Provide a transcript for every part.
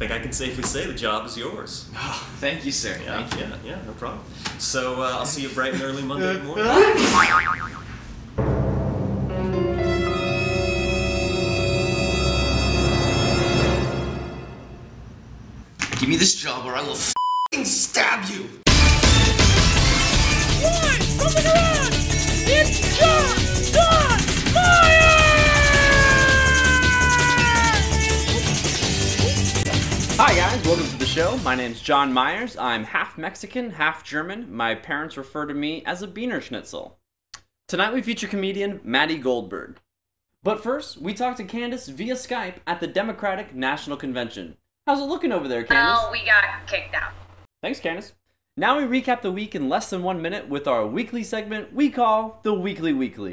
think I can safely say the job is yours. Oh, thank you, sir. Yeah, Thank you. yeah, yeah, no problem. So uh, I'll see you bright and early Monday morning. Give me this job or I will f***ing stab you. Show. My name's Jon Myers. I'm half Mexican, half German. My parents refer to me as a Beaner Schnitzel. Tonight we feature comedian Matty Goldberg. But first, we talked to Kandis via Skype at the Democratic National Convention. How's it looking over there, Kandis? Well, we got kicked out. Thanks, Kandis. Now we recap the week in less than one minute with our weekly segment we call the Weekly Weekly.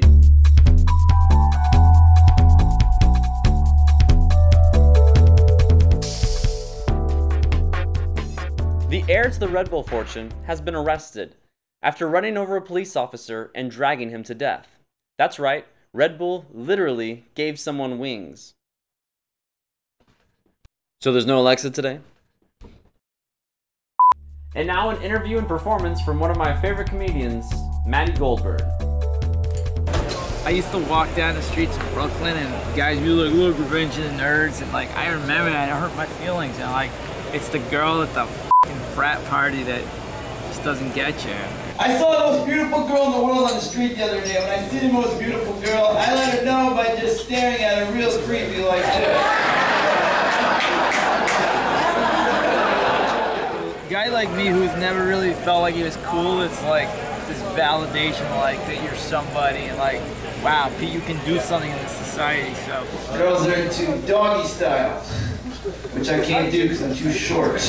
The heir to the Red Bull fortune has been arrested after running over a police officer and dragging him to death. That's right, Red Bull literally gave someone wings. So there's no Alexa today? And now an interview and performance from one of my favorite comedians, Matty Goldberg. I used to walk down the streets of Brooklyn and guys be like, look, revenge of the nerds. And like, I remember that. It hurt my feelings. And like, it's the girl at the frat party that just doesn't get you. I saw the most beautiful girl in the world on the street the other day. When I see the most beautiful girl, I let her know by just staring at her real creepy like this. A guy like me who's never really felt like he was cool, it's like this validation, like that you're somebody, and like, wow, Pete, you can do something in this society. So Girls are into doggy style, which I can't do because I'm too short.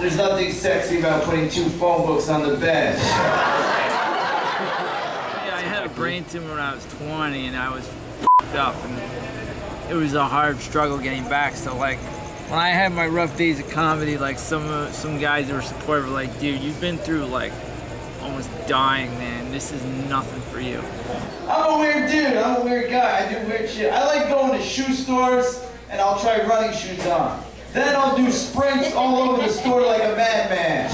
There's nothing sexy about putting two phone books on the bed. Yeah, I had a brain tumor when I was 20 and I was up and it was a hard struggle getting back. So like when I had my rough days of comedy, like some uh, some guys that were supportive were like, dude, you've been through like almost dying, man. This is nothing for you. I'm a weird dude. I'm a weird guy. I do weird shit. I like going to shoe stores and I'll try running shoes on. Then I'll do sprints all over the store like a madman.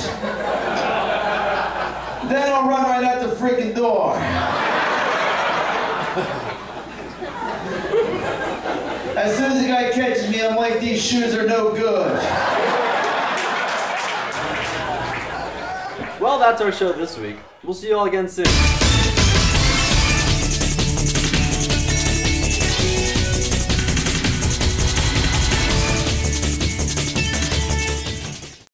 Then I'll run right out the freaking door. As soon as the guy catches me, I'm like, these shoes are no good. Well, that's our show this week. We'll see you all again soon.